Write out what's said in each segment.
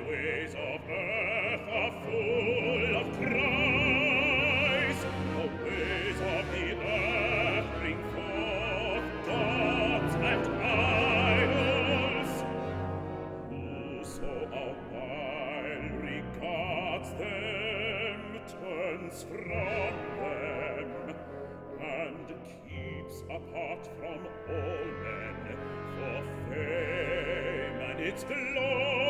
ways of earth are full of cries. The ways of the earth bring forth gods and idols. Whoso awhile regards them turns from them and keeps apart from all men for fame and its glory.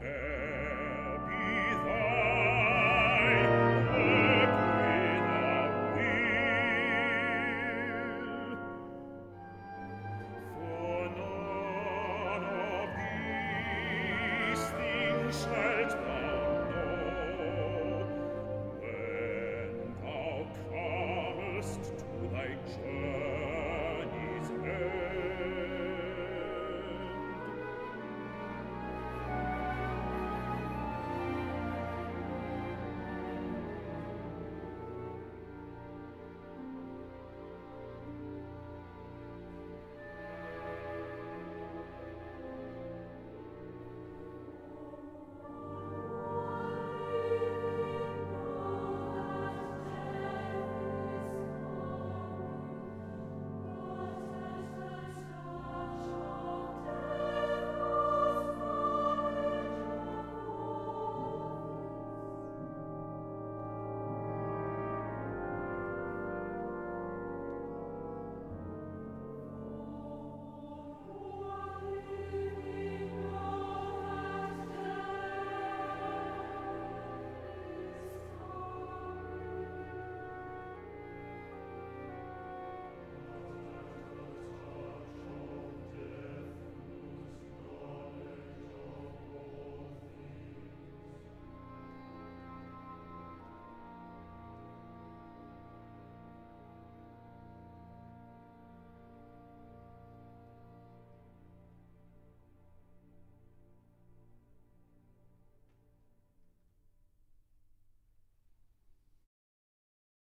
Amen.